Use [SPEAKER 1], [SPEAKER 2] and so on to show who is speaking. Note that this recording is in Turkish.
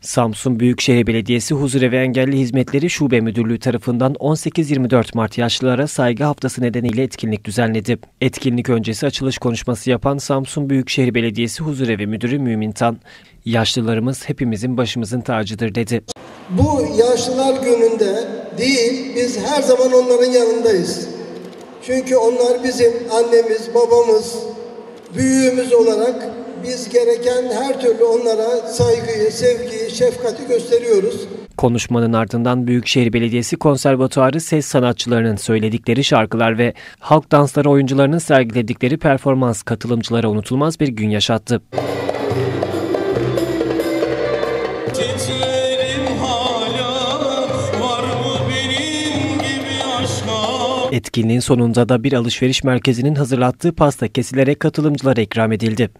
[SPEAKER 1] Samsun Büyükşehir Belediyesi Huzurevi Engelli Hizmetleri Şube Müdürlüğü tarafından 18-24 Mart Yaşlılara Saygı Haftası nedeniyle etkinlik düzenledi. Etkinlik öncesi açılış konuşması yapan Samsun Büyükşehir Belediyesi Huzurevi Müdürü Mümin Tan, yaşlılarımız hepimizin başımızın tacıdır dedi.
[SPEAKER 2] Bu yaşlılar gününde değil, biz her zaman onların yanındayız. Çünkü onlar bizim annemiz, babamız, büyüğümüz olarak biz gereken her türlü onlara saygıyı, sevgiyi, şefkati gösteriyoruz.
[SPEAKER 1] Konuşmanın ardından Büyükşehir Belediyesi Konservatuarı ses sanatçılarının söyledikleri şarkılar ve halk dansları oyuncularının sergiledikleri performans katılımcılara unutulmaz bir gün yaşattı. Etkinliğin sonunda da bir alışveriş merkezinin hazırlattığı pasta kesilerek katılımcılara ikram edildi.